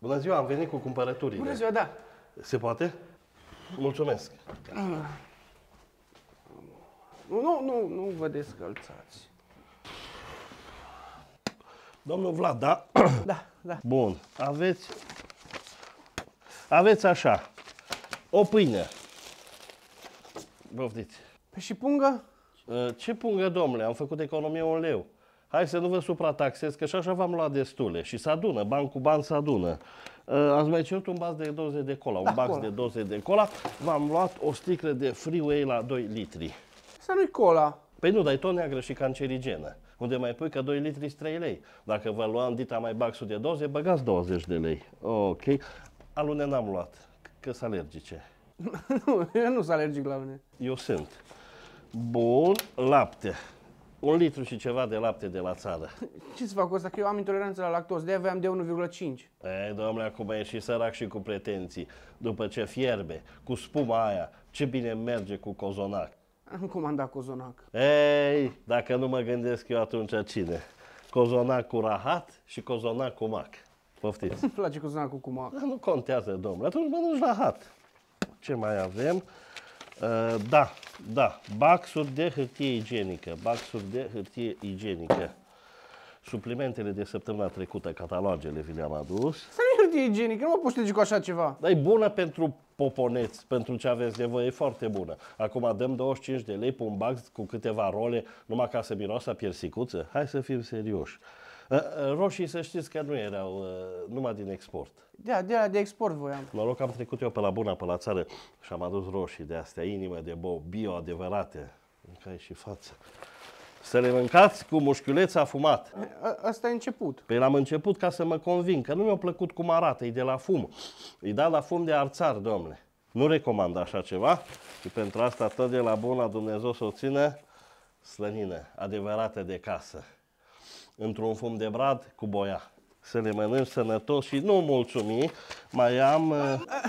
Bună ziua, am venit cu cumpărăturile. Bună ziua, da. Se poate? Mulțumesc. Nu, nu, nu, nu vă descălțați. Domnul Vlad, da? Da, da. Bun. Aveți... Aveți așa. O pâine. Poftiți. Pe și pungă? Uh, Ce pungă, domnule? Am făcut economie un leu. Hai să nu vă suprataxez, că și așa v-am luat destule. Și se adună, ban cu ban se adună. Uh, Ați mai cerut un bas de doze de cola, un Da, bax cola. de doze de cola. V-am luat o sticlă de freeway la 2 litri. Asta nu-i cola. Păi nu, dar e tot neagră și cancerigenă. Unde mai pui că 2 litri 3 lei. Dacă vă luam dita mai baxul de doze, băgați 20 de lei. Ok. Alune n-am luat, că sunt alergice. Nu, eu nu sunt alergic la mine. Eu sunt. Bun, lapte. Un litru și ceva de lapte de la țară. Ce să fac cu asta? Că eu am intoleranță la lactoză, de-aia aveam de 1,5. E, domnule, acum e și sărac și cu pretenții. După ce fierbe, cu spuma aia, ce bine merge cu cozonac. Am comandat cozonac. Ei, dacă nu mă gândesc eu atunci cine? Cozonac cu rahat și cozonac cu mac. Poftiți. Îmi place cozonacul cu mac. Dar nu contează, domnule. Atunci mănânci rahat. Ce mai avem? Uh, da, da. Baxuri de hârtie igienică. Baxuri de hârtie igienică. Suplimentele de săptămâna trecută, catalogele vi le-am adus. Asta nu e hârtie igienică, nu mă poți șterge cu așa ceva. Dar e bună pentru poponeți, pentru ce aveți nevoie, e foarte bună. Acum dăm 25 de lei pe un bax cu câteva role, numai ca să miroasă a piersicuță. Hai să fim serioși. Uh, uh, Roșii să știți că nu erau uh, numai din export. Da, de la de export voiam. Noroc că am trecut eu pe la Buna, pe la țară și am adus roșii de astea, inimă de bou, bio adevărate. Mâncai și față. Să le mâncați cu mușchiuleț afumat. A- Asta e început. Păi l-am început ca să mă convin, că nu mi-a plăcut cum arată, e de la fum. E dat la fum de arțar, domnule. Nu recomand așa ceva și pentru asta tot de la buna Dumnezeu să o țină slănină, adevărată de casă. Într-un fum de brad cu boia. Să le mănânci sănătos și nu mulțumi, mai am... uh,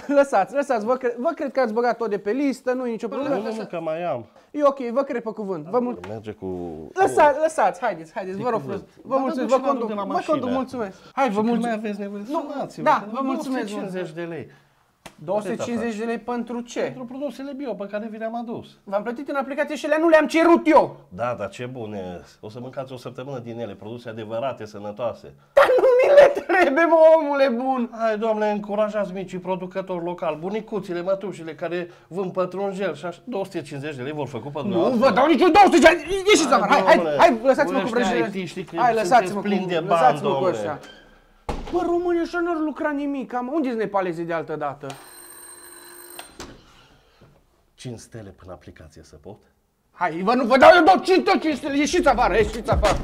Lăsați, lăsați, vă, cre- vă cred că ați băgat tot de pe listă, nu e nicio Nu, problemă. nu, nu, că mai am. E ok, vă cred pe cuvânt. Vă mul- Merge cu... Lăsați, lăsați, haideți, haideți, vă rog cuvânt. frumos. Vă Ba, mulțumesc, da, vă duci la conduc, de la vă mașină. conduc, mulțumesc. Hai, vă Când mai mulțumesc. aveți nevoie, Nu, sunați-mă, da, că vă mulțumesc, 250 de lei. 250 de lei pentru ce? Pentru produsele bio pe care vi le-am adus. V-am plătit în aplicație și alea nu le-am cerut eu. Da, dar ce bune! O să mâncați o săptămână din ele, produse adevărate, sănătoase. Dar nu mi le trebuie, mă, omule bun. Hai, doamne, încurajați micii producători locali, bunicuțile, mătușile care vând pătrunjel și așa. 250 de lei vor făcut pe Nu dumneavoastră. vă dau niciun 200 de Ieșiți afară, hai, hai, domnule, hai, lăsați-mă cu ăștia vrăjile. IT-știi că Hai, lăsați-mă sunteți plini cu, de bani, lăsați-mă cu domnule. ăștia. Bă, românii ăștia n-ar lucra nimic, am, unde-s nepalezii de altă dată? 5 stele până aplicație să pot? Hai, vă, nu vă dau eu dau 5 5 ieșiți afară, ieșiți afară.